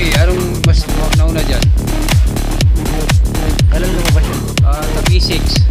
Siyempre, anong mas nauna dyan? Alam ko ba uh, ah, 36.